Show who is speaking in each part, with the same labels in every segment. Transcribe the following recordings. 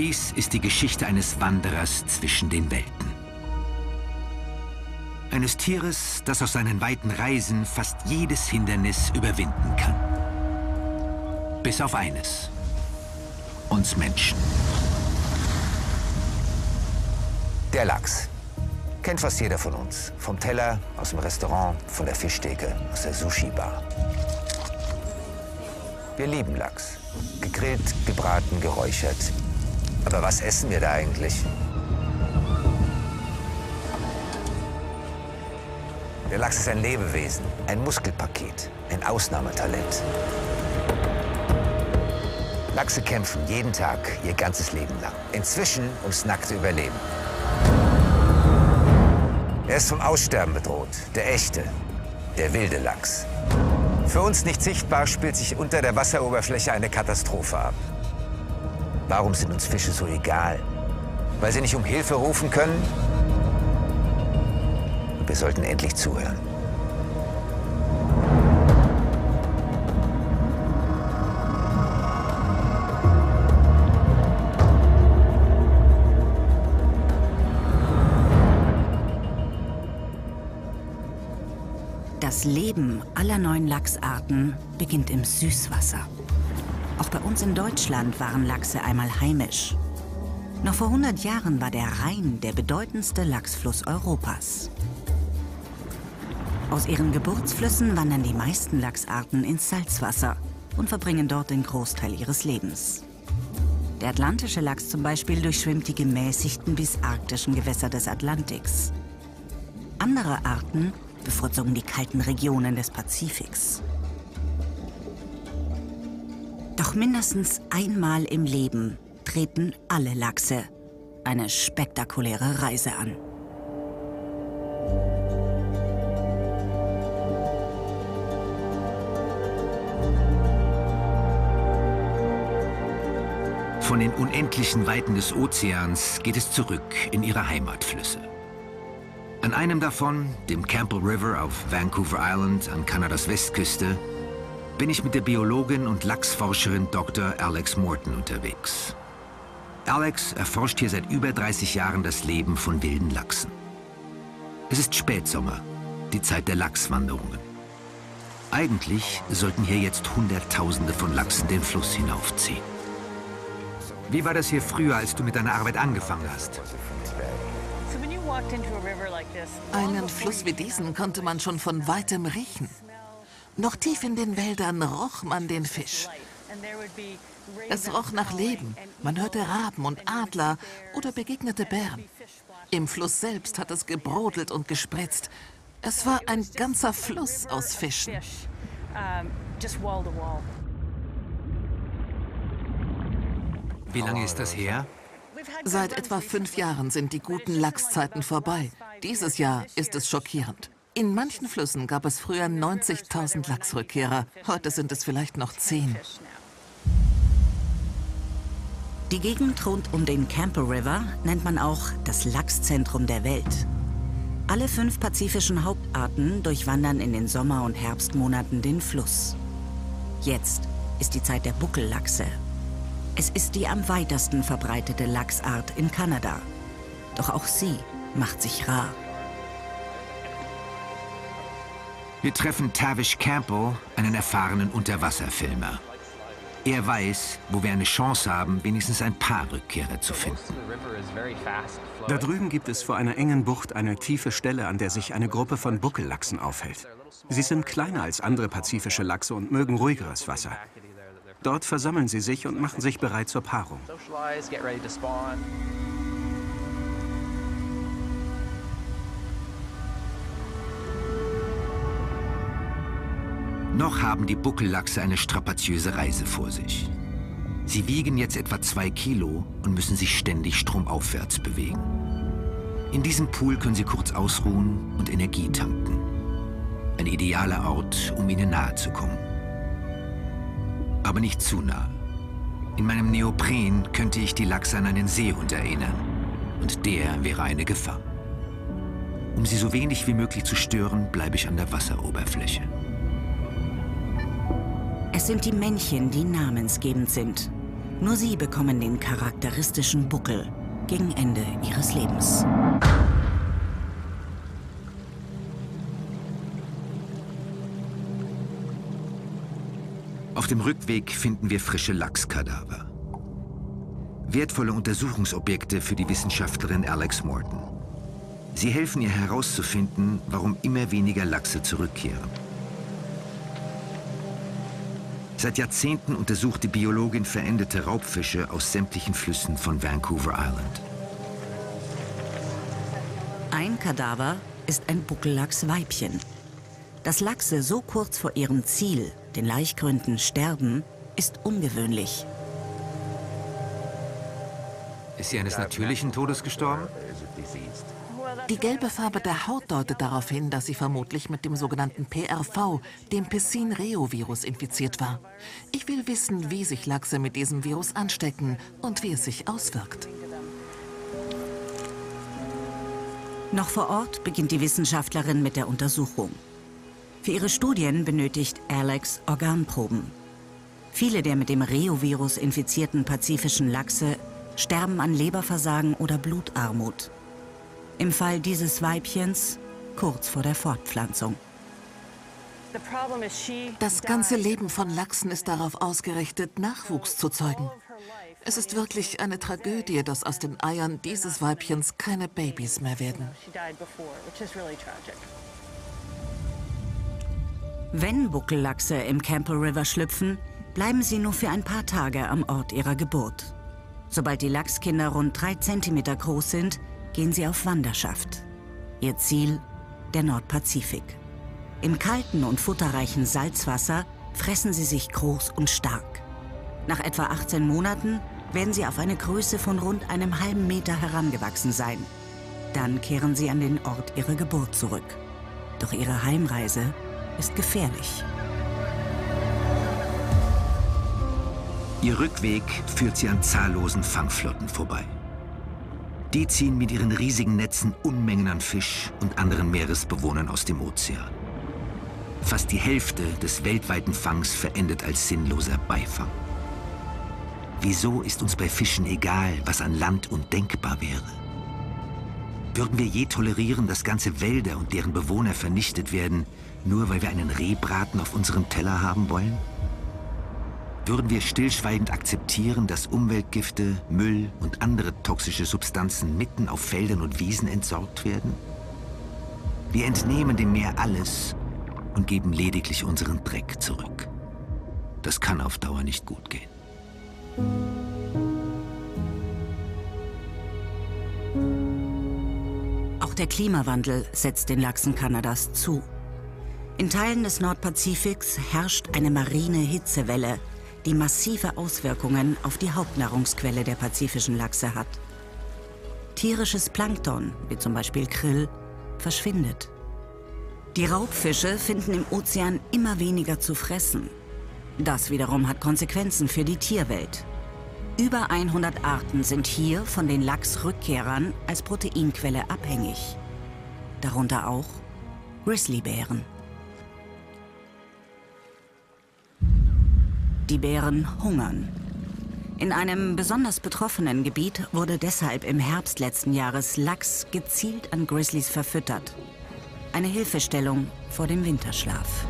Speaker 1: Dies ist die Geschichte eines Wanderers zwischen den Welten. Eines Tieres, das auf seinen weiten Reisen fast jedes Hindernis überwinden kann. Bis auf eines. Uns Menschen.
Speaker 2: Der Lachs. Kennt fast jeder von uns. Vom Teller, aus dem Restaurant, von der Fischtheke, aus der Sushi-Bar. Wir lieben Lachs. Gegrillt, gebraten, geräuchert. Aber was essen wir da eigentlich? Der Lachs ist ein Lebewesen, ein Muskelpaket, ein Ausnahmetalent. Lachse kämpfen jeden Tag, ihr ganzes Leben lang. Inzwischen ums nackte Überleben. Er ist vom Aussterben bedroht, der echte, der wilde Lachs. Für uns nicht sichtbar spielt sich unter der Wasseroberfläche eine Katastrophe ab. Warum sind uns Fische so egal? Weil sie nicht um Hilfe rufen können? Wir sollten endlich zuhören.
Speaker 3: Das Leben aller neuen Lachsarten beginnt im Süßwasser. Auch bei uns in Deutschland waren Lachse einmal heimisch. Noch vor 100 Jahren war der Rhein der bedeutendste Lachsfluss Europas. Aus ihren Geburtsflüssen wandern die meisten Lachsarten ins Salzwasser und verbringen dort den Großteil ihres Lebens. Der atlantische Lachs zum Beispiel durchschwimmt die gemäßigten bis arktischen Gewässer des Atlantiks. Andere Arten bevorzugen die kalten Regionen des Pazifiks. Doch mindestens einmal im Leben treten alle Lachse eine spektakuläre Reise an.
Speaker 1: Von den unendlichen Weiten des Ozeans geht es zurück in ihre Heimatflüsse. An einem davon, dem Campbell River auf Vancouver Island an Kanadas Westküste, bin ich mit der Biologin und Lachsforscherin Dr. Alex Morton unterwegs. Alex erforscht hier seit über 30 Jahren das Leben von wilden Lachsen. Es ist Spätsommer, die Zeit der Lachswanderungen. Eigentlich sollten hier jetzt Hunderttausende von Lachsen den Fluss hinaufziehen. Wie war das hier früher, als du mit deiner Arbeit angefangen hast?
Speaker 4: Einen Fluss wie diesen konnte man schon von weitem riechen. Noch tief in den Wäldern roch man den Fisch. Es roch nach Leben. Man hörte Raben und Adler oder begegnete Bären. Im Fluss selbst hat es gebrodelt und gespritzt. Es war ein ganzer Fluss aus Fischen.
Speaker 1: Wie lange ist das her?
Speaker 4: Seit etwa fünf Jahren sind die guten Lachszeiten vorbei. Dieses Jahr ist es schockierend. In manchen Flüssen gab es früher 90.000 Lachsrückkehrer. Heute sind es vielleicht noch zehn.
Speaker 3: Die Gegend rund um den Campbell River nennt man auch das Lachszentrum der Welt. Alle fünf pazifischen Hauptarten durchwandern in den Sommer- und Herbstmonaten den Fluss. Jetzt ist die Zeit der Buckellachse. Es ist die am weitesten verbreitete Lachsart in Kanada. Doch auch sie macht sich rar.
Speaker 1: Wir treffen Tavish Campbell, einen erfahrenen Unterwasserfilmer. Er weiß, wo wir eine Chance haben, wenigstens ein paar Rückkehrer zu finden.
Speaker 5: Da drüben gibt es vor einer engen Bucht eine tiefe Stelle, an der sich eine Gruppe von Buckellachsen aufhält. Sie sind kleiner als andere pazifische Lachse und mögen ruhigeres Wasser. Dort versammeln sie sich und machen sich bereit zur Paarung.
Speaker 1: Noch haben die Buckellachse eine strapaziöse Reise vor sich. Sie wiegen jetzt etwa zwei Kilo und müssen sich ständig stromaufwärts bewegen. In diesem Pool können sie kurz ausruhen und Energie tanken. Ein idealer Ort, um ihnen nahe zu kommen. Aber nicht zu nah. In meinem Neopren könnte ich die Lachse an einen Seehund erinnern. Und der wäre eine Gefahr. Um sie so wenig wie möglich zu stören, bleibe ich an der Wasseroberfläche.
Speaker 3: Es sind die Männchen, die namensgebend sind. Nur sie bekommen den charakteristischen Buckel gegen Ende ihres Lebens.
Speaker 1: Auf dem Rückweg finden wir frische Lachskadaver. Wertvolle Untersuchungsobjekte für die Wissenschaftlerin Alex Morton. Sie helfen ihr herauszufinden, warum immer weniger Lachse zurückkehren. Seit Jahrzehnten untersucht die Biologin verendete Raubfische aus sämtlichen Flüssen von Vancouver Island.
Speaker 3: Ein Kadaver ist ein Buckellachsweibchen. Dass Lachse so kurz vor ihrem Ziel, den Laichgründen, sterben, ist ungewöhnlich.
Speaker 1: Ist sie eines natürlichen Todes gestorben?
Speaker 4: Die gelbe Farbe der Haut deutet darauf hin, dass sie vermutlich mit dem sogenannten PRV, dem Piscin-Reo-Virus, infiziert war. Ich will wissen, wie sich Lachse mit diesem Virus anstecken und wie es sich auswirkt.
Speaker 3: Noch vor Ort beginnt die Wissenschaftlerin mit der Untersuchung. Für ihre Studien benötigt Alex Organproben. Viele der mit dem Reo-Virus infizierten pazifischen Lachse sterben an Leberversagen oder Blutarmut. Im Fall dieses Weibchens kurz vor der Fortpflanzung.
Speaker 4: Das ganze Leben von Lachsen ist darauf ausgerichtet, Nachwuchs zu zeugen. Es ist wirklich eine Tragödie, dass aus den Eiern dieses Weibchens keine Babys mehr werden.
Speaker 3: Wenn Buckellachse im Campbell River schlüpfen, bleiben sie nur für ein paar Tage am Ort ihrer Geburt. Sobald die Lachskinder rund drei Zentimeter groß sind, gehen sie auf Wanderschaft. Ihr Ziel der Nordpazifik. Im kalten und futterreichen Salzwasser fressen sie sich groß und stark. Nach etwa 18 Monaten werden sie auf eine Größe von rund einem halben Meter herangewachsen sein. Dann kehren sie an den Ort ihrer Geburt zurück. Doch ihre Heimreise ist gefährlich.
Speaker 1: Ihr Rückweg führt sie an zahllosen Fangflotten vorbei. Die ziehen mit ihren riesigen Netzen Unmengen an Fisch und anderen Meeresbewohnern aus dem Ozean. Fast die Hälfte des weltweiten Fangs verendet als sinnloser Beifang. Wieso ist uns bei Fischen egal, was an Land undenkbar wäre? Würden wir je tolerieren, dass ganze Wälder und deren Bewohner vernichtet werden, nur weil wir einen Rehbraten auf unserem Teller haben wollen? Würden wir stillschweigend akzeptieren, dass Umweltgifte, Müll und andere toxische Substanzen mitten auf Feldern und Wiesen entsorgt werden? Wir entnehmen dem Meer alles und geben lediglich unseren Dreck zurück. Das kann auf Dauer nicht gut gehen.
Speaker 3: Auch der Klimawandel setzt den Lachsen Kanadas zu. In Teilen des Nordpazifiks herrscht eine marine Hitzewelle, die massive Auswirkungen auf die Hauptnahrungsquelle der pazifischen Lachse hat. Tierisches Plankton, wie zum Beispiel Krill, verschwindet. Die Raubfische finden im Ozean immer weniger zu fressen. Das wiederum hat Konsequenzen für die Tierwelt. Über 100 Arten sind hier von den Lachsrückkehrern als Proteinquelle abhängig. Darunter auch Grizzlybären. Die Bären hungern. In einem besonders betroffenen Gebiet wurde deshalb im Herbst letzten Jahres Lachs gezielt an Grizzlies verfüttert. Eine Hilfestellung vor dem Winterschlaf.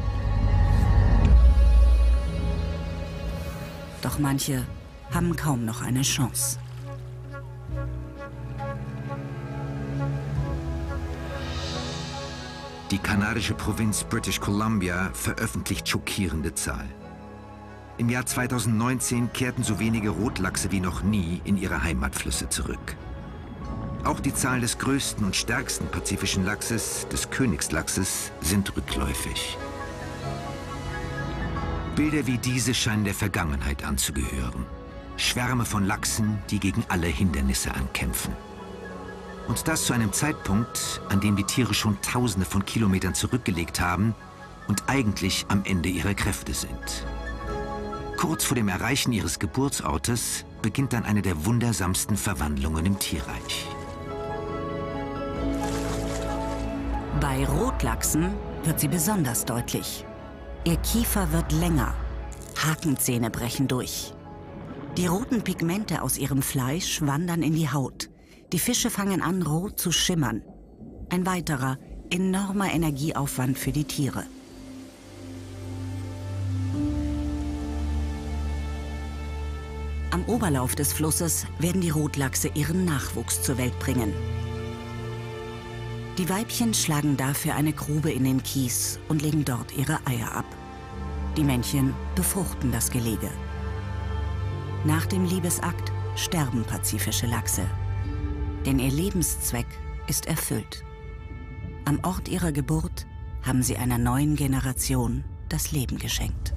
Speaker 3: Doch manche haben kaum noch eine Chance.
Speaker 1: Die kanadische Provinz British Columbia veröffentlicht schockierende Zahlen. Im Jahr 2019 kehrten so wenige Rotlachse wie noch nie in ihre Heimatflüsse zurück. Auch die Zahl des größten und stärksten pazifischen Lachses, des Königslachses, sind rückläufig. Bilder wie diese scheinen der Vergangenheit anzugehören. Schwärme von Lachsen, die gegen alle Hindernisse ankämpfen. Und das zu einem Zeitpunkt, an dem die Tiere schon Tausende von Kilometern zurückgelegt haben und eigentlich am Ende ihrer Kräfte sind. Kurz vor dem Erreichen ihres Geburtsortes beginnt dann eine der wundersamsten Verwandlungen im Tierreich.
Speaker 3: Bei Rotlachsen wird sie besonders deutlich. Ihr Kiefer wird länger, Hakenzähne brechen durch. Die roten Pigmente aus ihrem Fleisch wandern in die Haut. Die Fische fangen an, rot zu schimmern. Ein weiterer, enormer Energieaufwand für die Tiere. Am Oberlauf des Flusses werden die Rotlachse ihren Nachwuchs zur Welt bringen. Die Weibchen schlagen dafür eine Grube in den Kies und legen dort ihre Eier ab. Die Männchen befruchten das Gelege. Nach dem Liebesakt sterben pazifische Lachse. Denn ihr Lebenszweck ist erfüllt. Am Ort ihrer Geburt haben sie einer neuen Generation das Leben geschenkt.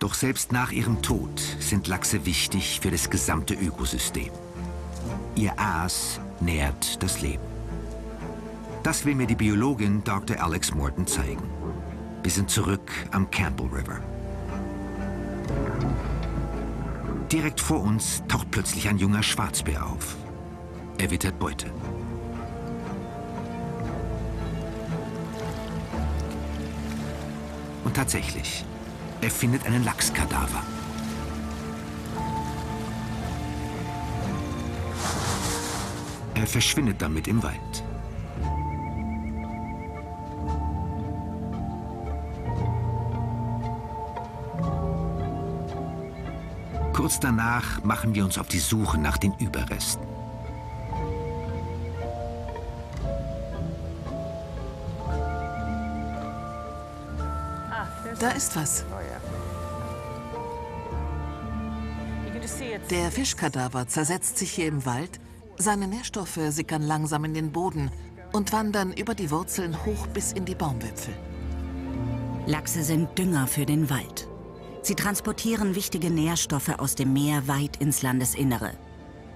Speaker 1: Doch selbst nach ihrem Tod sind Lachse wichtig für das gesamte Ökosystem. Ihr Aas nährt das Leben. Das will mir die Biologin Dr. Alex Morton zeigen. Wir sind zurück am Campbell River. Direkt vor uns taucht plötzlich ein junger Schwarzbär auf. Er wittert Beute. Und tatsächlich, er findet einen Lachskadaver. Er verschwindet damit im Wald. Kurz danach machen wir uns auf die Suche nach den Überresten.
Speaker 4: Da ist was. Der Fischkadaver zersetzt sich hier im Wald, seine Nährstoffe sickern langsam in den Boden und wandern über die Wurzeln hoch bis in die Baumwipfel.
Speaker 3: Lachse sind Dünger für den Wald. Sie transportieren wichtige Nährstoffe aus dem Meer weit ins Landesinnere.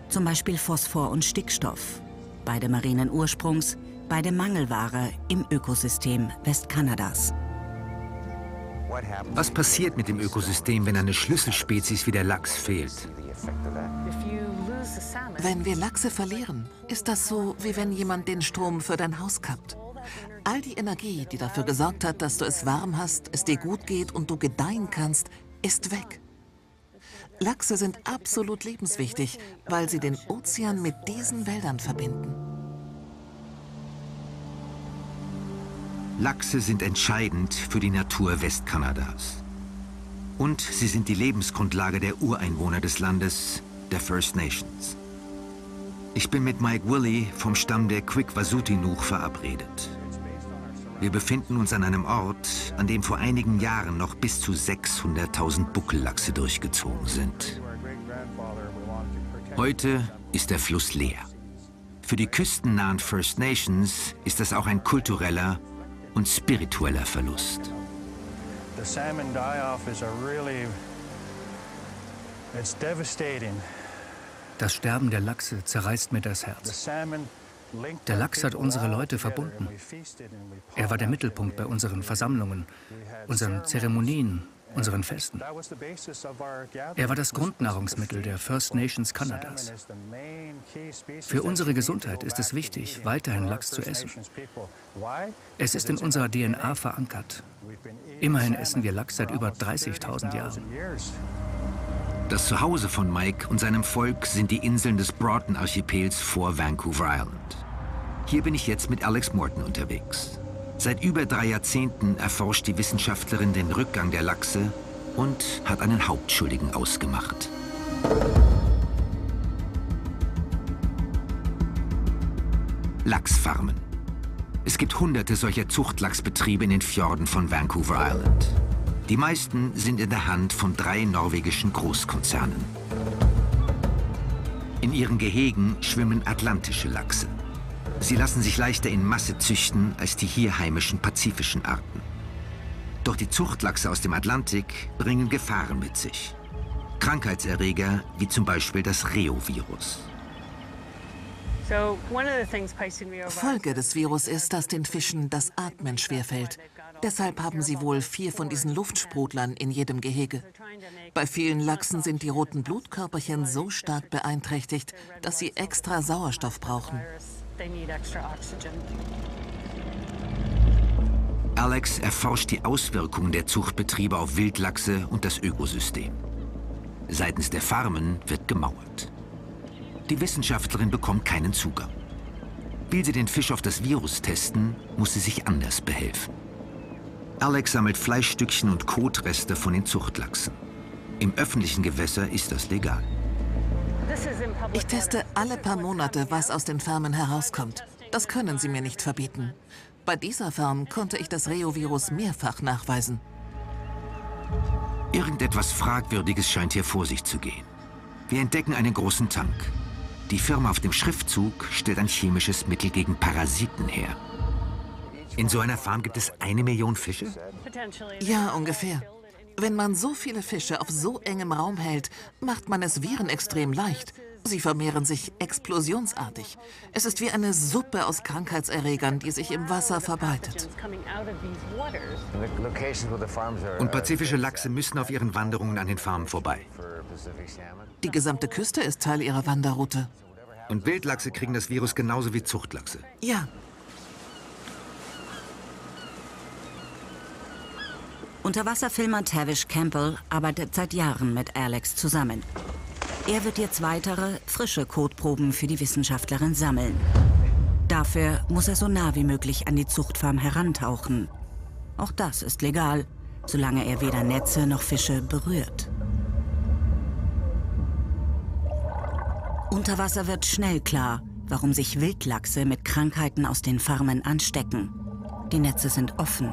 Speaker 3: Zum Beispiel Phosphor und Stickstoff. Beide marinen Ursprungs, beide Mangelware im Ökosystem Westkanadas.
Speaker 1: Was passiert mit dem Ökosystem, wenn eine Schlüsselspezies wie der Lachs fehlt?
Speaker 4: Wenn wir Lachse verlieren, ist das so, wie wenn jemand den Strom für dein Haus kappt. All die Energie, die dafür gesorgt hat, dass du es warm hast, es dir gut geht und du gedeihen kannst, ist weg. Lachse sind absolut lebenswichtig, weil sie den Ozean mit diesen Wäldern verbinden.
Speaker 1: Lachse sind entscheidend für die Natur Westkanadas. Und sie sind die Lebensgrundlage der Ureinwohner des Landes, der First Nations. Ich bin mit Mike Willie vom Stamm der Quikwasutinuk verabredet. Wir befinden uns an einem Ort, an dem vor einigen Jahren noch bis zu 600.000 Buckellachse durchgezogen sind. Heute ist der Fluss leer. Für die küstennahen First Nations ist das auch ein kultureller und spiritueller Verlust.
Speaker 6: The salmon die-off is a really, it's devastating.
Speaker 7: Das Sterben der Lachse zerreißt mir das Herz. Der Lachs hat unsere Leute verbunden. Er war der Mittelpunkt bei unseren Versammlungen, unseren Zeremonien, unseren Festen. Er war das Grundnahrungsmittel der First Nations Kanadas. Für unsere Gesundheit ist es wichtig, weiterhin Lachs zu essen. Es ist in unserer DNA verankert. Immerhin essen wir Lachs seit über 30.000 Jahren.
Speaker 1: Das Zuhause von Mike und seinem Volk sind die Inseln des Broughton-Archipels vor Vancouver Island. Hier bin ich jetzt mit Alex Morton unterwegs. Seit über drei Jahrzehnten erforscht die Wissenschaftlerin den Rückgang der Lachse und hat einen Hauptschuldigen ausgemacht. Lachsfarmen. Es gibt hunderte solcher Zuchtlachsbetriebe in den Fjorden von Vancouver Island. Die meisten sind in der Hand von drei norwegischen Großkonzernen. In ihren Gehegen schwimmen atlantische Lachse. Sie lassen sich leichter in Masse züchten als die hier heimischen pazifischen Arten. Doch die Zuchtlachse aus dem Atlantik bringen Gefahren mit sich. Krankheitserreger wie zum Beispiel das Reovirus.
Speaker 4: Folge des Virus ist, dass den Fischen das Atmen schwerfällt. Deshalb haben sie wohl vier von diesen Luftsprutlern in jedem Gehege. Bei vielen Lachsen sind die roten Blutkörperchen so stark beeinträchtigt, dass sie extra Sauerstoff brauchen.
Speaker 1: Alex erforscht die Auswirkungen der Zuchtbetriebe auf Wildlachse und das Ökosystem. Seitens der Farmen wird gemauert. Die Wissenschaftlerin bekommt keinen Zugang. Will sie den Fisch auf das Virus testen, muss sie sich anders behelfen. Alex sammelt Fleischstückchen und Kotreste von den Zuchtlachsen. Im öffentlichen Gewässer ist das legal.
Speaker 4: Ich teste alle paar Monate, was aus den Farmen herauskommt. Das können sie mir nicht verbieten. Bei dieser Farm konnte ich das Reovirus mehrfach nachweisen.
Speaker 1: Irgendetwas Fragwürdiges scheint hier vor sich zu gehen. Wir entdecken einen großen Tank. Die Firma auf dem Schriftzug stellt ein chemisches Mittel gegen Parasiten her. In so einer Farm gibt es eine Million Fische?
Speaker 4: Ja, ungefähr. Wenn man so viele Fische auf so engem Raum hält, macht man es Viren extrem leicht. Sie vermehren sich explosionsartig. Es ist wie eine Suppe aus Krankheitserregern, die sich im Wasser verbreitet.
Speaker 1: Und pazifische Lachse müssen auf ihren Wanderungen an den Farmen vorbei.
Speaker 4: Die gesamte Küste ist Teil ihrer Wanderroute.
Speaker 1: Und Wildlachse kriegen das Virus genauso wie Zuchtlachse?
Speaker 4: Ja,
Speaker 3: Unterwasserfilmer Tavish Campbell arbeitet seit Jahren mit Alex zusammen. Er wird jetzt weitere, frische Kotproben für die Wissenschaftlerin sammeln. Dafür muss er so nah wie möglich an die Zuchtfarm herantauchen. Auch das ist legal, solange er weder Netze noch Fische berührt. Unter Wasser wird schnell klar, warum sich Wildlachse mit Krankheiten aus den Farmen anstecken. Die Netze sind offen.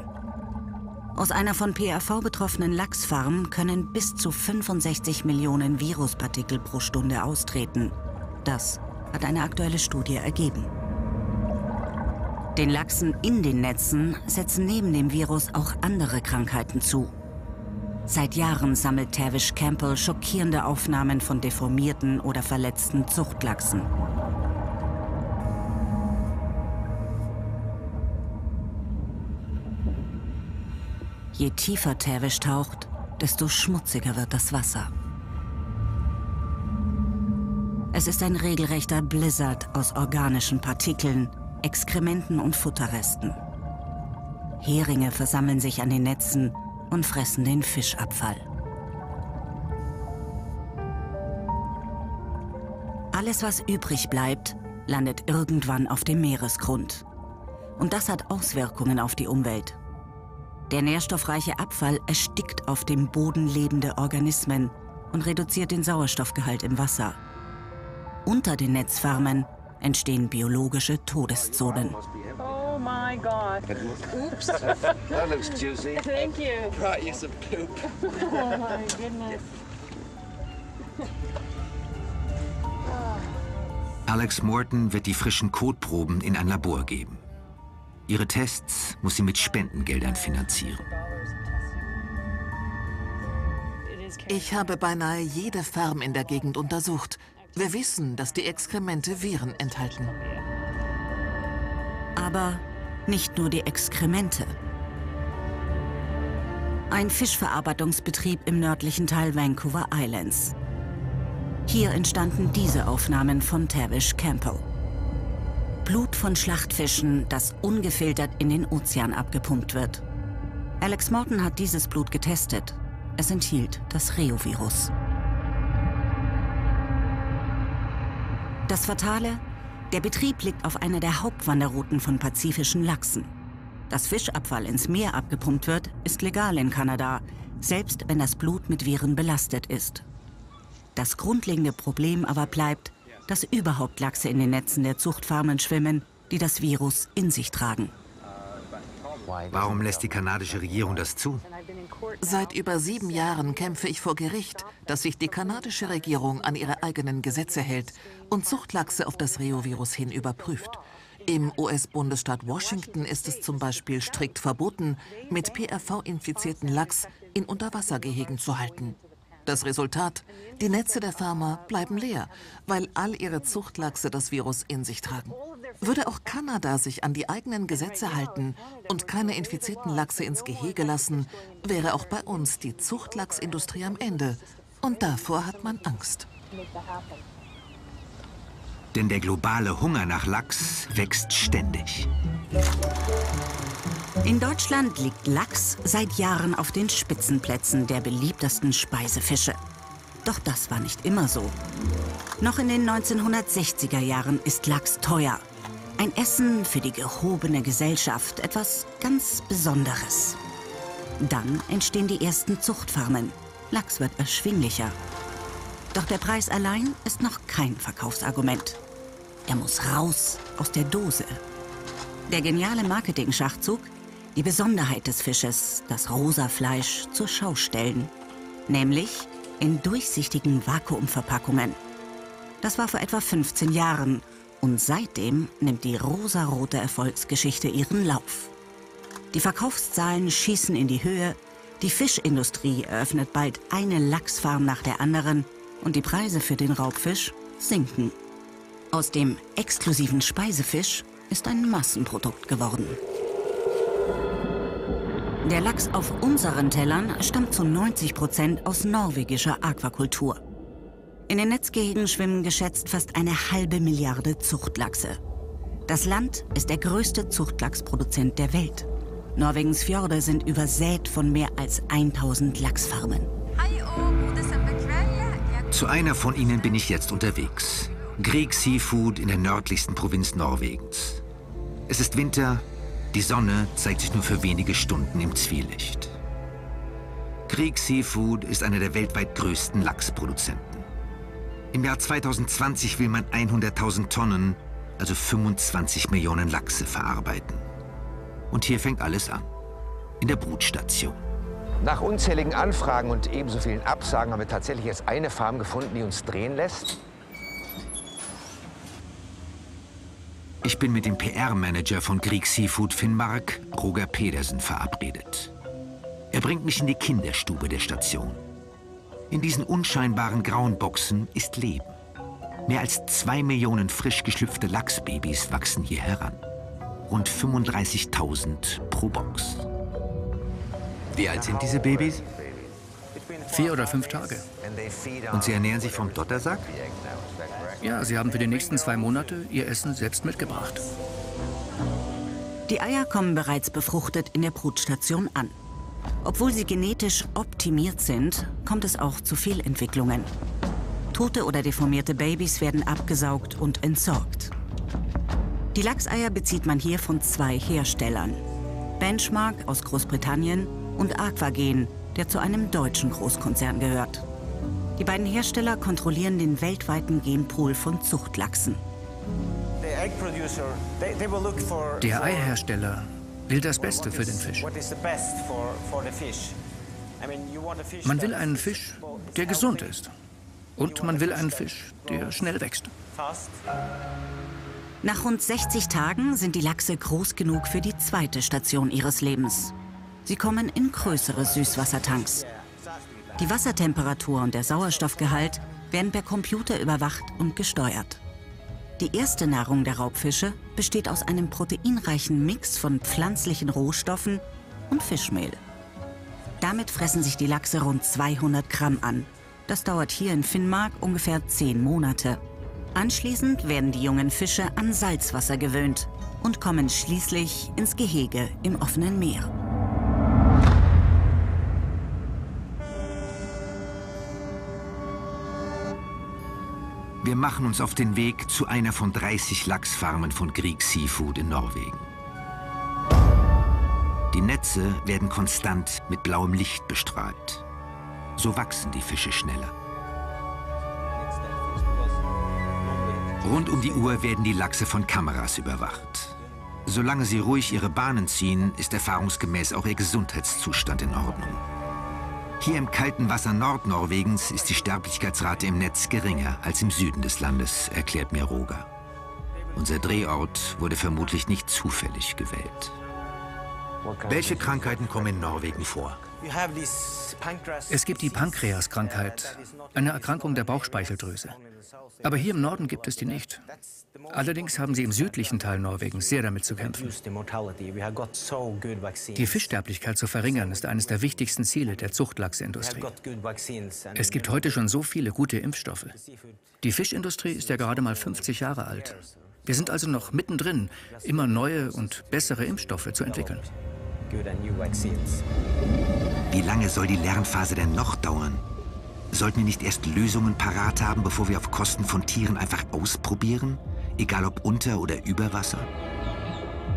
Speaker 3: Aus einer von PAV betroffenen Lachsfarm können bis zu 65 Millionen Viruspartikel pro Stunde austreten. Das hat eine aktuelle Studie ergeben. Den Lachsen in den Netzen setzen neben dem Virus auch andere Krankheiten zu. Seit Jahren sammelt Tavish Campbell schockierende Aufnahmen von deformierten oder verletzten Zuchtlachsen. Je tiefer Tavish taucht, desto schmutziger wird das Wasser. Es ist ein regelrechter Blizzard aus organischen Partikeln, Exkrementen und Futterresten. Heringe versammeln sich an den Netzen und fressen den Fischabfall. Alles, was übrig bleibt, landet irgendwann auf dem Meeresgrund. Und das hat Auswirkungen auf die Umwelt. Der nährstoffreiche Abfall erstickt auf dem Boden lebende Organismen und reduziert den Sauerstoffgehalt im Wasser. Unter den Netzfarmen entstehen biologische Todeszonen.
Speaker 8: Oh my God. Oops. that looks juicy. Thank you. Brought you some poop. oh my goodness.
Speaker 1: Alex Morton wird die frischen Kotproben in ein Labor geben. Ihre Tests muss sie mit Spendengeldern finanzieren.
Speaker 4: Ich habe beinahe jede Farm in der Gegend untersucht. Wir wissen, dass die Exkremente Viren enthalten.
Speaker 3: Aber nicht nur die Exkremente. Ein Fischverarbeitungsbetrieb im nördlichen Teil Vancouver Islands. Hier entstanden diese Aufnahmen von Tavish Campbell. Blut von Schlachtfischen, das ungefiltert in den Ozean abgepumpt wird. Alex Morton hat dieses Blut getestet. Es enthielt das Reovirus. Das Fatale? Der Betrieb liegt auf einer der Hauptwanderrouten von pazifischen Lachsen. Dass Fischabfall ins Meer abgepumpt wird, ist legal in Kanada, selbst wenn das Blut mit Viren belastet ist. Das grundlegende Problem aber bleibt, dass überhaupt Lachse in den Netzen der Zuchtfarmen schwimmen, die das Virus in sich tragen.
Speaker 1: Warum lässt die kanadische Regierung das zu?
Speaker 4: Seit über sieben Jahren kämpfe ich vor Gericht, dass sich die kanadische Regierung an ihre eigenen Gesetze hält und Zuchtlachse auf das Reovirus hin überprüft. Im US-Bundesstaat Washington ist es zum Beispiel strikt verboten, mit PRV-infizierten Lachs in Unterwassergehegen zu halten. Das Resultat? Die Netze der Farmer bleiben leer, weil all ihre Zuchtlachse das Virus in sich tragen. Würde auch Kanada sich an die eigenen Gesetze halten und keine infizierten Lachse ins Gehege lassen, wäre auch bei uns die Zuchtlachsindustrie am Ende. Und davor hat man Angst.
Speaker 1: Denn der globale Hunger nach Lachs wächst ständig.
Speaker 3: In Deutschland liegt Lachs seit Jahren auf den Spitzenplätzen der beliebtesten Speisefische. Doch das war nicht immer so. Noch in den 1960er Jahren ist Lachs teuer. Ein Essen für die gehobene Gesellschaft, etwas ganz Besonderes. Dann entstehen die ersten Zuchtfarmen. Lachs wird erschwinglicher. Doch der Preis allein ist noch kein Verkaufsargument. Er muss raus aus der Dose. Der geniale Marketing-Schachzug, die Besonderheit des Fisches, das rosa Fleisch zur Schau stellen. Nämlich in durchsichtigen Vakuumverpackungen. Das war vor etwa 15 Jahren und seitdem nimmt die rosarote Erfolgsgeschichte ihren Lauf. Die Verkaufszahlen schießen in die Höhe, die Fischindustrie eröffnet bald eine Lachsfarm nach der anderen und die Preise für den Raubfisch sinken. Aus dem exklusiven Speisefisch ist ein Massenprodukt geworden. Der Lachs auf unseren Tellern stammt zu 90 Prozent aus norwegischer Aquakultur. In den Netzgehegen schwimmen geschätzt fast eine halbe Milliarde Zuchtlachse. Das Land ist der größte Zuchtlachsproduzent der Welt. Norwegens Fjorde sind übersät von mehr als 1000 Lachsfarmen.
Speaker 1: Zu einer von ihnen bin ich jetzt unterwegs. Grieg Seafood in der nördlichsten Provinz Norwegens. Es ist Winter, die Sonne zeigt sich nur für wenige Stunden im Zwielicht. Grieg Seafood ist einer der weltweit größten Lachsproduzenten. Im Jahr 2020 will man 100.000 Tonnen, also 25 Millionen Lachse verarbeiten. Und hier fängt alles an. In der Brutstation.
Speaker 2: Nach unzähligen Anfragen und ebenso vielen Absagen haben wir tatsächlich jetzt eine Farm gefunden, die uns drehen lässt.
Speaker 1: Ich bin mit dem PR-Manager von Grieg Seafood Finnmark, Roger Pedersen, verabredet. Er bringt mich in die Kinderstube der Station. In diesen unscheinbaren grauen Boxen ist Leben. Mehr als zwei Millionen frisch geschlüpfte Lachsbabys wachsen hier heran. Rund 35.000 pro Box.
Speaker 9: Wie alt sind diese Babys?
Speaker 7: Vier oder fünf Tage.
Speaker 9: Und sie ernähren sich vom Dottersack?
Speaker 7: Ja, sie haben für die nächsten zwei Monate ihr Essen selbst mitgebracht.
Speaker 3: Die Eier kommen bereits befruchtet in der Brutstation an. Obwohl sie genetisch optimiert sind, kommt es auch zu Fehlentwicklungen. Tote oder deformierte Babys werden abgesaugt und entsorgt. Die Lachseier bezieht man hier von zwei Herstellern. Benchmark aus Großbritannien und Aquagen, der zu einem deutschen Großkonzern gehört. Die beiden Hersteller kontrollieren den weltweiten Genpool von Zuchtlachsen.
Speaker 7: Der Eihersteller will das Beste für den Fisch. Man will einen Fisch, der gesund ist. Und man will einen Fisch, der schnell wächst.
Speaker 3: Nach rund 60 Tagen sind die Lachse groß genug für die zweite Station ihres Lebens. Sie kommen in größere Süßwassertanks. Die Wassertemperatur und der Sauerstoffgehalt werden per Computer überwacht und gesteuert. Die erste Nahrung der Raubfische besteht aus einem proteinreichen Mix von pflanzlichen Rohstoffen und Fischmehl. Damit fressen sich die Lachse rund 200 Gramm an. Das dauert hier in Finnmark ungefähr 10 Monate. Anschließend werden die jungen Fische an Salzwasser gewöhnt und kommen schließlich ins Gehege im offenen Meer.
Speaker 1: Wir machen uns auf den Weg zu einer von 30 Lachsfarmen von Grieg Seafood in Norwegen. Die Netze werden konstant mit blauem Licht bestrahlt. So wachsen die Fische schneller. Rund um die Uhr werden die Lachse von Kameras überwacht. Solange sie ruhig ihre Bahnen ziehen, ist erfahrungsgemäß auch ihr Gesundheitszustand in Ordnung. Hier im kalten Wasser Nordnorwegens ist die Sterblichkeitsrate im Netz geringer als im Süden des Landes, erklärt mir Roger. Unser Drehort wurde vermutlich nicht zufällig gewählt. Welche Krankheiten kommen in Norwegen vor?
Speaker 7: Es gibt die Pankreaskrankheit, eine Erkrankung der Bauchspeicheldrüse. Aber hier im Norden gibt es die nicht. Allerdings haben sie im südlichen Teil Norwegens sehr damit zu kämpfen. Die Fischsterblichkeit zu verringern ist eines der wichtigsten Ziele der Zuchtlachsindustrie. Es gibt heute schon so viele gute Impfstoffe. Die Fischindustrie ist ja gerade mal 50 Jahre alt. Wir sind also noch mittendrin, immer neue und bessere Impfstoffe zu entwickeln.
Speaker 1: Wie lange soll die Lernphase denn noch dauern? Sollten wir nicht erst Lösungen parat haben, bevor wir auf Kosten von Tieren einfach ausprobieren? Egal ob unter oder über Wasser?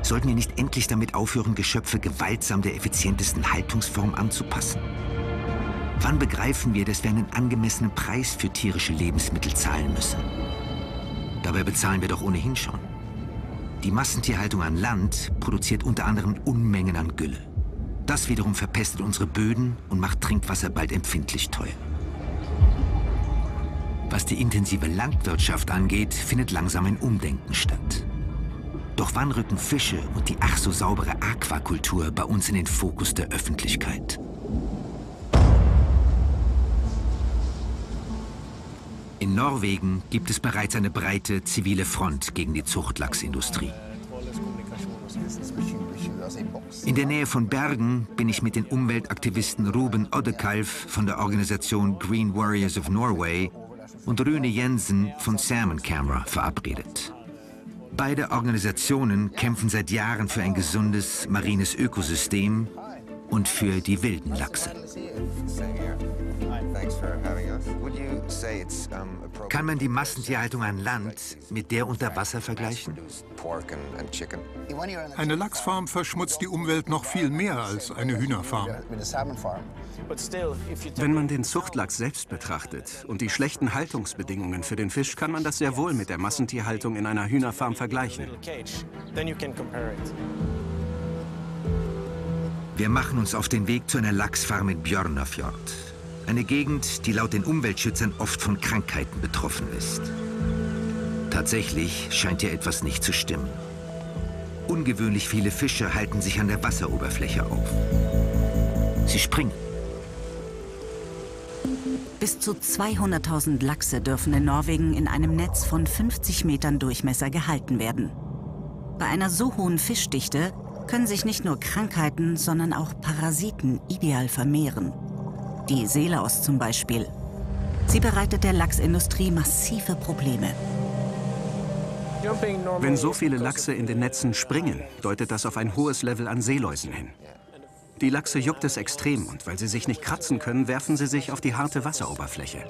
Speaker 1: Sollten wir nicht endlich damit aufhören, Geschöpfe gewaltsam der effizientesten Haltungsform anzupassen? Wann begreifen wir, dass wir einen angemessenen Preis für tierische Lebensmittel zahlen müssen? Dabei bezahlen wir doch ohnehin schon. Die Massentierhaltung an Land produziert unter anderem Unmengen an Gülle. Das wiederum verpestet unsere Böden und macht Trinkwasser bald empfindlich teuer. Was die intensive Landwirtschaft angeht, findet langsam ein Umdenken statt. Doch wann rücken Fische und die ach so saubere Aquakultur bei uns in den Fokus der Öffentlichkeit? In Norwegen gibt es bereits eine breite zivile Front gegen die Zuchtlachsindustrie. In der Nähe von Bergen bin ich mit den Umweltaktivisten Ruben Oddekalf von der Organisation Green Warriors of Norway und Rune Jensen von Salmon Camera verabredet. Beide Organisationen kämpfen seit Jahren für ein gesundes marines Ökosystem und für die wilden Lachse. Kann man die Massentierhaltung an Land mit der unter Wasser vergleichen?
Speaker 10: Eine Lachsfarm verschmutzt die Umwelt noch viel mehr als eine Hühnerfarm.
Speaker 5: Wenn man den Zuchtlachs selbst betrachtet und die schlechten Haltungsbedingungen für den Fisch, kann man das sehr wohl mit der Massentierhaltung in einer Hühnerfarm vergleichen.
Speaker 1: Wir machen uns auf den Weg zu einer Lachsfarm in Björnafjord. Eine Gegend, die laut den Umweltschützern oft von Krankheiten betroffen ist. Tatsächlich scheint hier etwas nicht zu stimmen. Ungewöhnlich viele Fische halten sich an der Wasseroberfläche auf. Sie springen.
Speaker 3: Bis zu 200.000 Lachse dürfen in Norwegen in einem Netz von 50 Metern Durchmesser gehalten werden. Bei einer so hohen Fischdichte können sich nicht nur Krankheiten, sondern auch Parasiten ideal vermehren. Die Seelaus zum Beispiel. Sie bereitet der Lachsindustrie massive Probleme.
Speaker 5: Wenn so viele Lachse in den Netzen springen, deutet das auf ein hohes Level an Seeläusen hin. Die Lachse juckt es extrem und weil sie sich nicht kratzen können, werfen sie sich auf die harte Wasseroberfläche.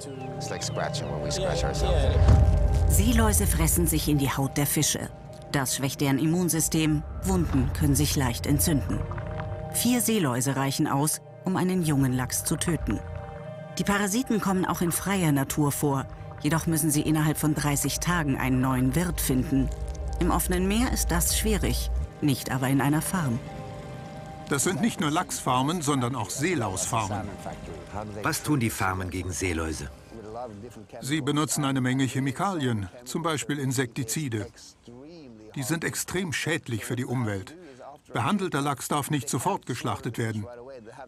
Speaker 3: Seeläuse fressen sich in die Haut der Fische. Das schwächt deren Immunsystem. Wunden können sich leicht entzünden. Vier Seeläuse reichen aus, um einen jungen Lachs zu töten. Die Parasiten kommen auch in freier Natur vor, jedoch müssen sie innerhalb von 30 Tagen einen neuen Wirt finden. Im offenen Meer ist das schwierig, nicht aber in einer Farm.
Speaker 10: Das sind nicht nur Lachsfarmen, sondern auch Seelausfarmen.
Speaker 1: Was tun die Farmen gegen Seeläuse?
Speaker 10: Sie benutzen eine Menge Chemikalien, zum Beispiel Insektizide. Die sind extrem schädlich für die Umwelt. Behandelter Lachs darf nicht sofort geschlachtet werden.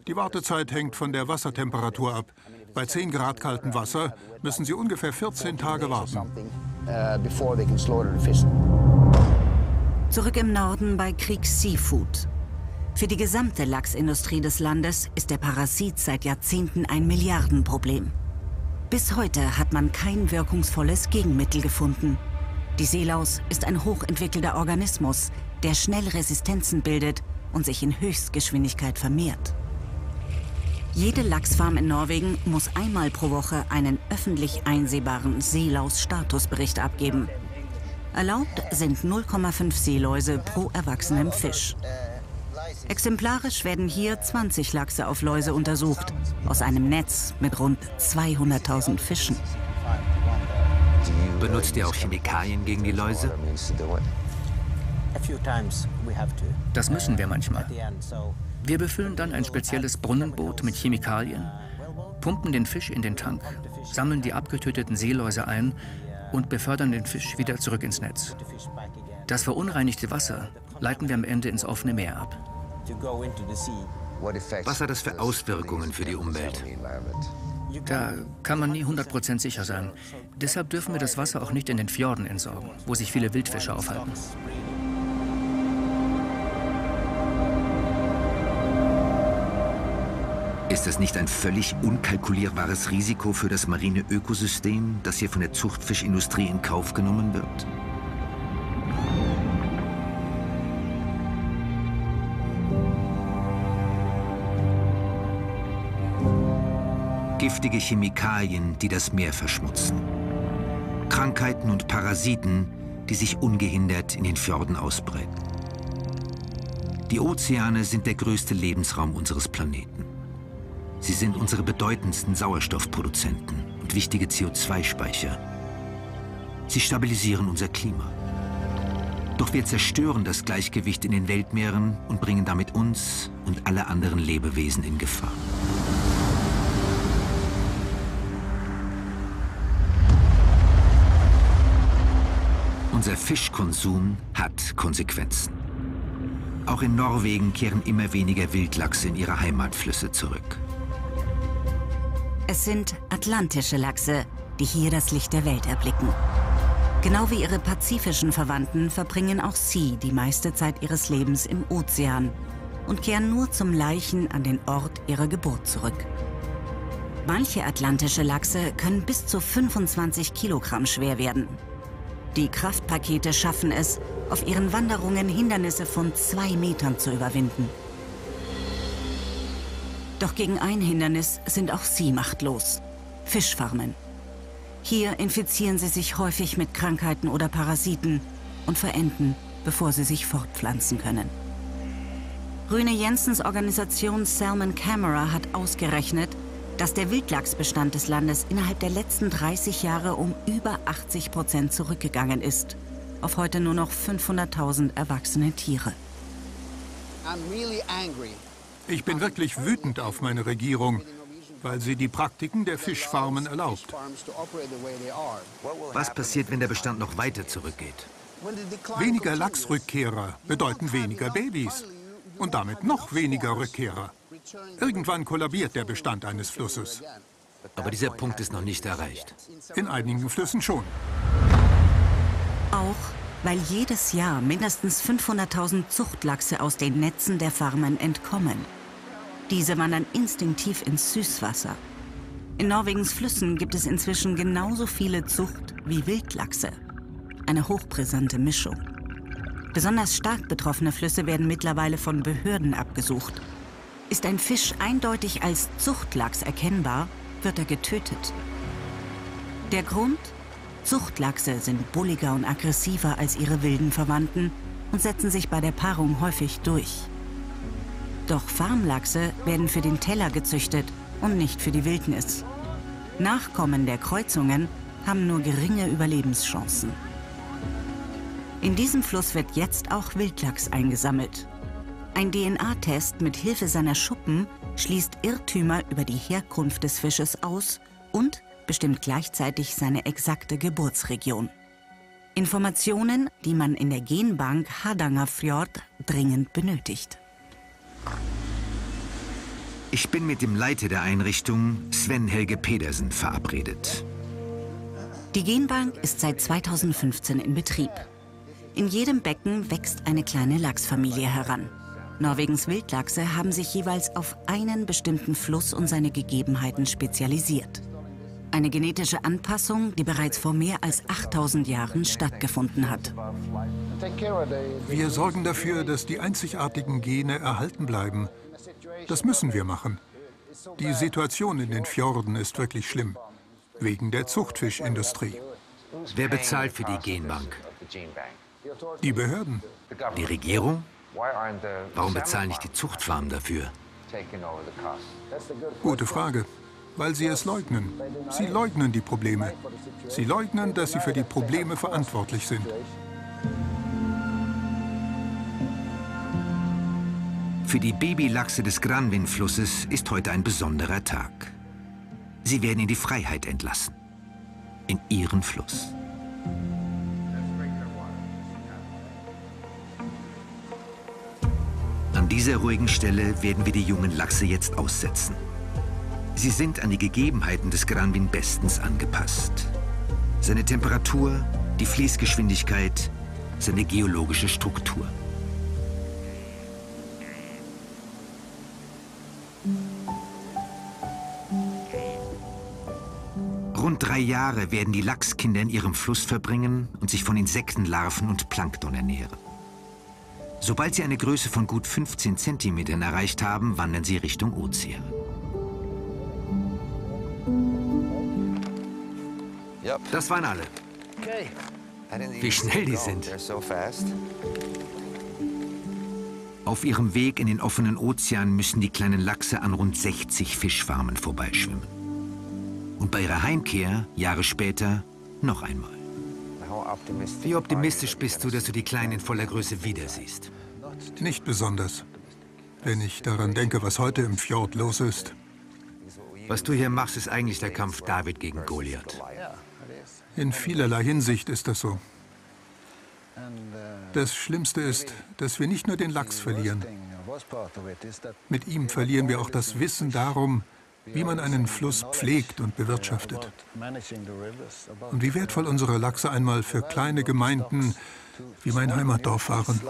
Speaker 10: Die Wartezeit hängt von der Wassertemperatur ab. Bei 10 Grad kaltem Wasser müssen Sie ungefähr 14 Tage warten.
Speaker 3: Zurück im Norden bei Kriegs Seafood. Für die gesamte Lachsindustrie des Landes ist der Parasit seit Jahrzehnten ein Milliardenproblem. Bis heute hat man kein wirkungsvolles Gegenmittel gefunden. Die Seelaus ist ein hochentwickelter Organismus, der schnell Resistenzen bildet und sich in Höchstgeschwindigkeit vermehrt. Jede Lachsfarm in Norwegen muss einmal pro Woche einen öffentlich einsehbaren Seelaus-Statusbericht abgeben. Erlaubt sind 0,5 Seeläuse pro erwachsenem Fisch. Exemplarisch werden hier 20 Lachse auf Läuse untersucht, aus einem Netz mit rund 200.000 Fischen.
Speaker 1: Benutzt ihr auch Chemikalien gegen die Läuse?
Speaker 7: Das müssen wir manchmal. Wir befüllen dann ein spezielles Brunnenboot mit Chemikalien, pumpen den Fisch in den Tank, sammeln die abgetöteten Seeläuse ein und befördern den Fisch wieder zurück ins Netz. Das verunreinigte Wasser leiten wir am Ende ins offene Meer ab.
Speaker 1: Was hat das für Auswirkungen für die Umwelt?
Speaker 7: Da kann man nie 100% sicher sein. Deshalb dürfen wir das Wasser auch nicht in den Fjorden entsorgen, wo sich viele Wildfische aufhalten.
Speaker 1: Ist das nicht ein völlig unkalkulierbares Risiko für das marine Ökosystem, das hier von der Zuchtfischindustrie in Kauf genommen wird? Giftige Chemikalien, die das Meer verschmutzen. Krankheiten und Parasiten, die sich ungehindert in den Fjorden ausbreiten. Die Ozeane sind der größte Lebensraum unseres Planeten. Sie sind unsere bedeutendsten Sauerstoffproduzenten und wichtige CO2-Speicher. Sie stabilisieren unser Klima. Doch wir zerstören das Gleichgewicht in den Weltmeeren und bringen damit uns und alle anderen Lebewesen in Gefahr. Unser Fischkonsum hat Konsequenzen. Auch in Norwegen kehren immer weniger Wildlachse in ihre Heimatflüsse zurück.
Speaker 3: Es sind atlantische Lachse, die hier das Licht der Welt erblicken. Genau wie ihre pazifischen Verwandten verbringen auch sie die meiste Zeit ihres Lebens im Ozean und kehren nur zum Leichen an den Ort ihrer Geburt zurück. Manche atlantische Lachse können bis zu 25 Kilogramm schwer werden. Die Kraftpakete schaffen es, auf ihren Wanderungen Hindernisse von zwei Metern zu überwinden. Doch gegen ein Hindernis sind auch sie machtlos. Fischfarmen. Hier infizieren sie sich häufig mit Krankheiten oder Parasiten und verenden, bevor sie sich fortpflanzen können. Rüne Jensens Organisation Salmon Camera hat ausgerechnet, dass der Wildlachsbestand des Landes innerhalb der letzten 30 Jahre um über 80 Prozent zurückgegangen ist. Auf heute nur noch 500.000 erwachsene Tiere.
Speaker 10: Ich bin wirklich wütend auf meine Regierung, weil sie die Praktiken der Fischfarmen erlaubt.
Speaker 1: Was passiert, wenn der Bestand noch weiter zurückgeht?
Speaker 10: Weniger Lachsrückkehrer bedeuten weniger Babys und damit noch weniger Rückkehrer. Irgendwann kollabiert der Bestand eines Flusses.
Speaker 1: Aber dieser Punkt ist noch nicht erreicht.
Speaker 10: In einigen Flüssen schon.
Speaker 3: Auch weil jedes Jahr mindestens 500.000 Zuchtlachse aus den Netzen der Farmen entkommen. Diese wandern instinktiv ins Süßwasser. In Norwegens Flüssen gibt es inzwischen genauso viele Zucht- wie Wildlachse. Eine hochbrisante Mischung. Besonders stark betroffene Flüsse werden mittlerweile von Behörden abgesucht. Ist ein Fisch eindeutig als Zuchtlachs erkennbar, wird er getötet. Der Grund? Zuchtlachse sind bulliger und aggressiver als ihre wilden Verwandten und setzen sich bei der Paarung häufig durch. Doch Farmlachse werden für den Teller gezüchtet und nicht für die Wildnis. Nachkommen der Kreuzungen haben nur geringe Überlebenschancen. In diesem Fluss wird jetzt auch Wildlachs eingesammelt. Ein DNA-Test mit Hilfe seiner Schuppen schließt Irrtümer über die Herkunft des Fisches aus und bestimmt gleichzeitig seine exakte Geburtsregion. Informationen, die man in der Genbank Hardangerfjord dringend benötigt.
Speaker 1: Ich bin mit dem Leiter der Einrichtung, Sven Helge Pedersen, verabredet.
Speaker 3: Die Genbank ist seit 2015 in Betrieb. In jedem Becken wächst eine kleine Lachsfamilie heran. Norwegens Wildlachse haben sich jeweils auf einen bestimmten Fluss und seine Gegebenheiten spezialisiert. Eine genetische Anpassung, die bereits vor mehr als 8000 Jahren stattgefunden hat.
Speaker 10: Wir sorgen dafür, dass die einzigartigen Gene erhalten bleiben. Das müssen wir machen. Die Situation in den Fjorden ist wirklich schlimm. Wegen der Zuchtfischindustrie.
Speaker 1: Wer bezahlt für die Genbank?
Speaker 10: Die Behörden.
Speaker 1: Die Regierung? Warum bezahlen nicht die Zuchtfarmen dafür?
Speaker 10: Gute Frage. Weil sie es leugnen. Sie leugnen die Probleme. Sie leugnen, dass sie für die Probleme verantwortlich sind.
Speaker 1: Für die Babylachse des Granvin-Flusses ist heute ein besonderer Tag. Sie werden in die Freiheit entlassen. In ihren Fluss. An dieser ruhigen Stelle werden wir die jungen Lachse jetzt aussetzen. Sie sind an die Gegebenheiten des Granvin bestens angepasst. Seine Temperatur, die Fließgeschwindigkeit, seine geologische Struktur. Rund drei Jahre werden die Lachskinder in ihrem Fluss verbringen und sich von Insektenlarven und Plankton ernähren. Sobald sie eine Größe von gut 15 Zentimetern erreicht haben, wandern sie Richtung Ozean. Das waren alle. Wie schnell die sind. Auf ihrem Weg in den offenen Ozean müssen die kleinen Lachse an rund 60 Fischfarmen vorbeischwimmen. Und bei ihrer Heimkehr, Jahre später, noch einmal. Wie optimistisch bist du, dass du die Kleinen in voller Größe wieder siehst?
Speaker 10: Nicht besonders. Wenn ich daran denke, was heute im Fjord los ist.
Speaker 1: Was du hier machst, ist eigentlich der Kampf David gegen Goliath.
Speaker 10: In vielerlei Hinsicht ist das so. Das Schlimmste ist, dass wir nicht nur den Lachs verlieren. Mit ihm verlieren wir auch das Wissen darum, wie man einen Fluss pflegt und bewirtschaftet. Und wie wertvoll unsere Lachse einmal für kleine Gemeinden wie mein Heimatdorf waren.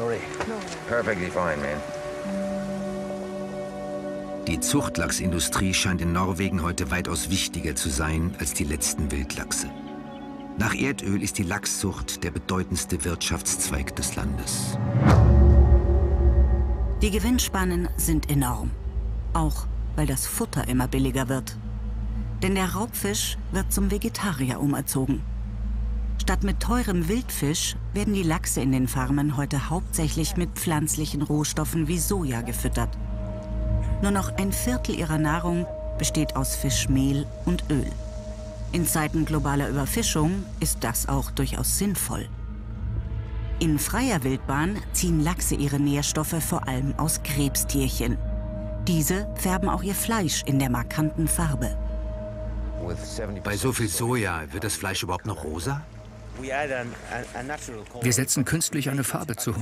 Speaker 2: Sorry. Perfectly fine, man.
Speaker 1: Die Zuchtlachsindustrie scheint in Norwegen heute weitaus wichtiger zu sein als die letzten Wildlachse. Nach Erdöl ist die Lachszucht der bedeutendste Wirtschaftszweig des Landes.
Speaker 3: Die Gewinnspannen sind enorm. Auch weil das Futter immer billiger wird. Denn der Raubfisch wird zum Vegetarier umerzogen. Statt mit teurem Wildfisch werden die Lachse in den Farmen heute hauptsächlich mit pflanzlichen Rohstoffen wie Soja gefüttert. Nur noch ein Viertel ihrer Nahrung besteht aus Fischmehl und Öl. In Zeiten globaler Überfischung ist das auch durchaus sinnvoll. In freier Wildbahn ziehen Lachse ihre Nährstoffe vor allem aus Krebstierchen. Diese färben auch ihr Fleisch in der markanten Farbe.
Speaker 1: Bei so viel Soja wird das Fleisch überhaupt noch rosa?
Speaker 7: Wir setzen künstlich eine Farbe zu.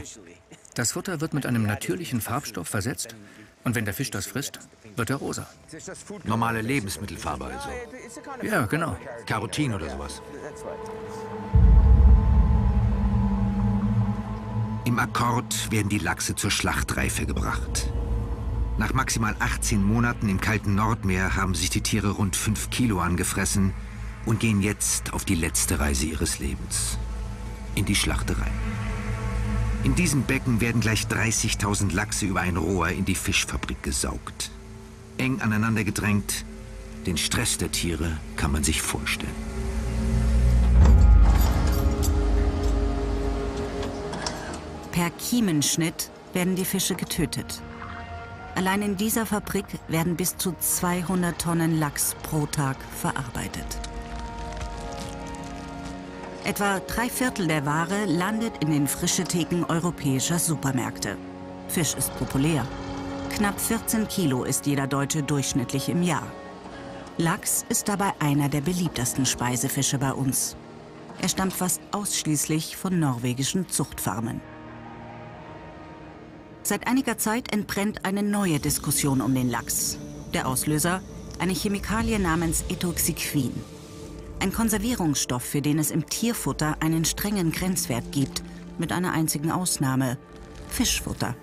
Speaker 7: Das Futter wird mit einem natürlichen Farbstoff versetzt und wenn der Fisch das frisst, wird er rosa.
Speaker 1: Normale Lebensmittelfarbe also?
Speaker 7: Ja, genau.
Speaker 1: Carotin oder sowas? Im Akkord werden die Lachse zur Schlachtreife gebracht. Nach maximal 18 Monaten im kalten Nordmeer haben sich die Tiere rund 5 Kilo angefressen und gehen jetzt auf die letzte Reise ihres Lebens. In die Schlachterei. In diesem Becken werden gleich 30.000 Lachse über ein Rohr in die Fischfabrik gesaugt. Eng aneinander gedrängt, den Stress der Tiere kann man sich vorstellen.
Speaker 3: Per Kiemenschnitt werden die Fische getötet. Allein in dieser Fabrik werden bis zu 200 Tonnen Lachs pro Tag verarbeitet. Etwa drei Viertel der Ware landet in den Frischetheken europäischer Supermärkte. Fisch ist populär. Knapp 14 Kilo ist jeder Deutsche durchschnittlich im Jahr. Lachs ist dabei einer der beliebtesten Speisefische bei uns. Er stammt fast ausschließlich von norwegischen Zuchtfarmen. Seit einiger Zeit entbrennt eine neue Diskussion um den Lachs. Der Auslöser? Eine Chemikalie namens Etoxiquin. Ein Konservierungsstoff, für den es im Tierfutter einen strengen Grenzwert gibt, mit einer einzigen Ausnahme. Fischfutter.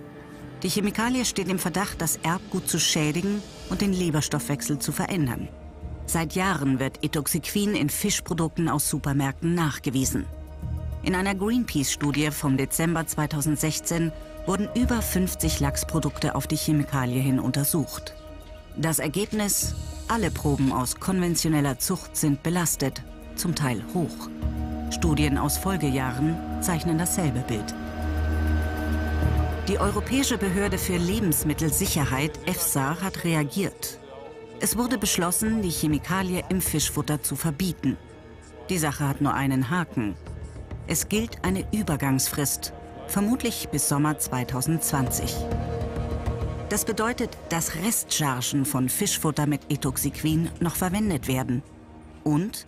Speaker 3: Die Chemikalie steht im Verdacht, das Erbgut zu schädigen und den Leberstoffwechsel zu verändern. Seit Jahren wird Etoxiquin in Fischprodukten aus Supermärkten nachgewiesen. In einer Greenpeace-Studie vom Dezember 2016 wurden über 50 Lachsprodukte auf die Chemikalie hin untersucht. Das Ergebnis alle Proben aus konventioneller Zucht sind belastet, zum Teil hoch. Studien aus Folgejahren zeichnen dasselbe Bild. Die Europäische Behörde für Lebensmittelsicherheit, EFSA, hat reagiert. Es wurde beschlossen, die Chemikalie im Fischfutter zu verbieten. Die Sache hat nur einen Haken. Es gilt eine Übergangsfrist, vermutlich bis Sommer 2020. Das bedeutet, dass Restchargen von Fischfutter mit Etoxiquin noch verwendet werden. Und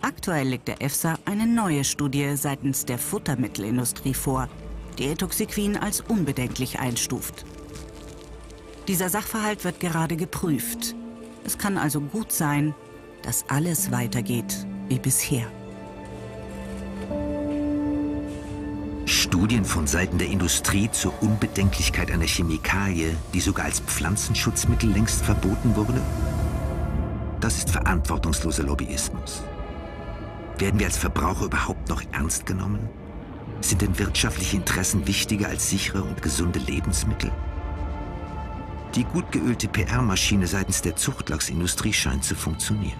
Speaker 3: aktuell legt der EFSA eine neue Studie seitens der Futtermittelindustrie vor, die Etoxiquin als unbedenklich einstuft. Dieser Sachverhalt wird gerade geprüft. Es kann also gut sein, dass alles weitergeht wie bisher.
Speaker 1: Studien von Seiten der Industrie zur Unbedenklichkeit einer Chemikalie, die sogar als Pflanzenschutzmittel längst verboten wurde? Das ist verantwortungsloser Lobbyismus. Werden wir als Verbraucher überhaupt noch ernst genommen? Sind denn wirtschaftliche Interessen wichtiger als sichere und gesunde Lebensmittel? Die gut geölte PR-Maschine seitens der Zuchtlachsindustrie scheint zu funktionieren.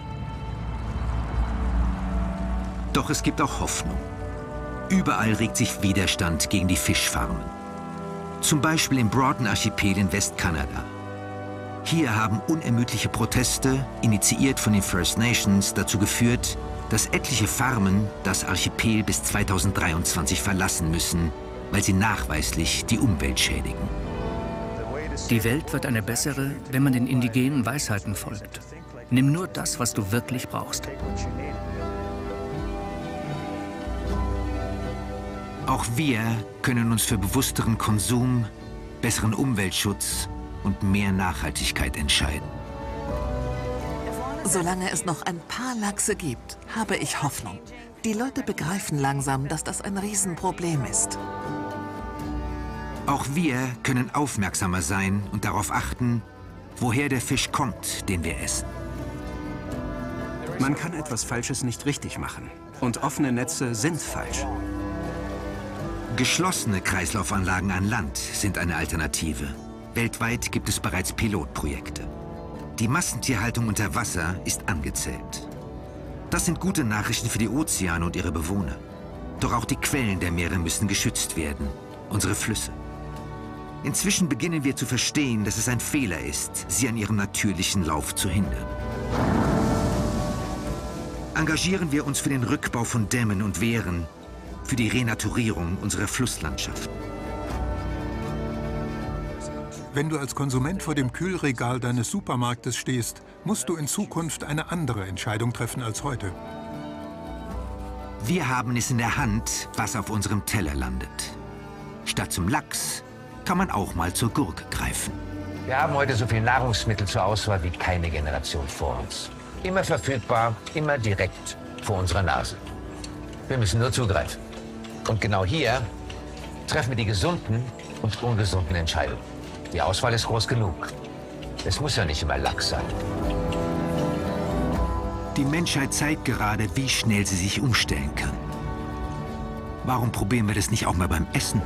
Speaker 1: Doch es gibt auch Hoffnung. Überall regt sich Widerstand gegen die Fischfarmen. Zum Beispiel im Broughton-Archipel in Westkanada. Hier haben unermüdliche Proteste, initiiert von den First Nations, dazu geführt, dass etliche Farmen das Archipel bis 2023 verlassen müssen, weil sie nachweislich die Umwelt schädigen.
Speaker 7: Die Welt wird eine bessere, wenn man den indigenen Weisheiten folgt. Nimm nur das, was du wirklich brauchst.
Speaker 1: Auch wir können uns für bewussteren Konsum, besseren Umweltschutz und mehr Nachhaltigkeit entscheiden.
Speaker 4: Solange es noch ein paar Lachse gibt, habe ich Hoffnung. Die Leute begreifen langsam, dass das ein Riesenproblem ist.
Speaker 1: Auch wir können aufmerksamer sein und darauf achten, woher der Fisch kommt, den wir essen.
Speaker 5: Man kann etwas Falsches nicht richtig machen. Und offene Netze sind falsch.
Speaker 1: Geschlossene Kreislaufanlagen an Land sind eine Alternative. Weltweit gibt es bereits Pilotprojekte. Die Massentierhaltung unter Wasser ist angezählt. Das sind gute Nachrichten für die Ozeane und ihre Bewohner. Doch auch die Quellen der Meere müssen geschützt werden, unsere Flüsse. Inzwischen beginnen wir zu verstehen, dass es ein Fehler ist, sie an ihrem natürlichen Lauf zu hindern. Engagieren wir uns für den Rückbau von Dämmen und Wehren, für die Renaturierung unserer Flusslandschaften.
Speaker 10: Wenn du als Konsument vor dem Kühlregal deines Supermarktes stehst, musst du in Zukunft eine andere Entscheidung treffen als heute.
Speaker 1: Wir haben es in der Hand, was auf unserem Teller landet. Statt zum Lachs kann man auch mal zur Gurke greifen.
Speaker 2: Wir haben heute so viel Nahrungsmittel zur Auswahl wie keine Generation vor uns. Immer verfügbar, immer direkt vor unserer Nase. Wir müssen nur zugreifen. Und genau hier treffen wir die gesunden und ungesunden Entscheidungen. Die Auswahl ist groß genug. Es muss ja nicht immer Lachs sein.
Speaker 1: Die Menschheit zeigt gerade, wie schnell sie sich umstellen kann. Warum probieren wir das nicht auch mal beim Essen?